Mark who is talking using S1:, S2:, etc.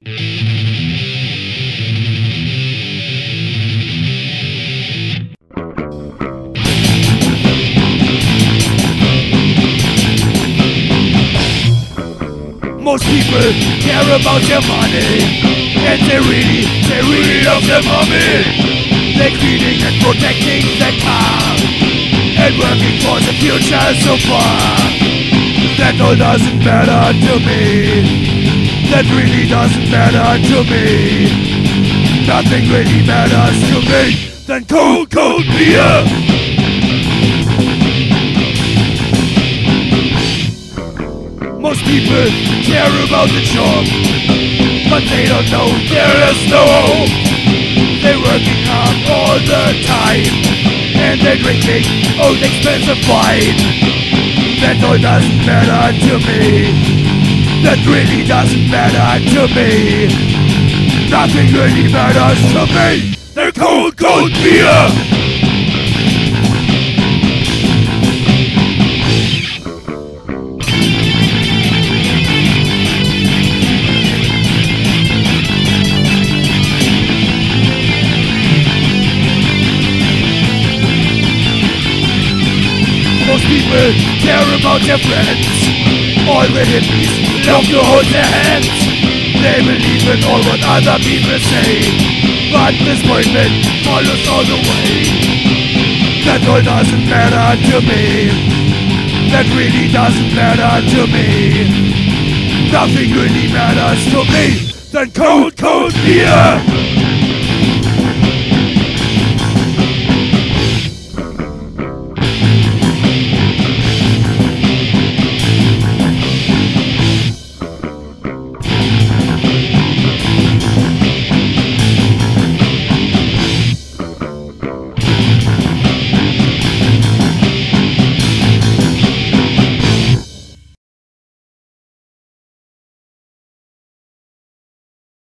S1: Most people care about their money And they really, they really love their mommy They're cleaning and protecting their car And working for the future so far. That all doesn't matter to me That really doesn't matter to me Nothing really matters to me Than cold, cold beer Most people care about the job, but they don't know there is no hope. They're working hard all the time, and they're drinking old expensive wine. That all doesn't matter to me. That really doesn't matter to me. Nothing really matters to me. They're cold, cold beer. Most people care about their friends All the hippies love to hold their hands. They believe in all what other people say. But disappointment follows all the way. That all doesn't matter to me. That really doesn't matter to me. Nothing really matters to me Than cold, cold beer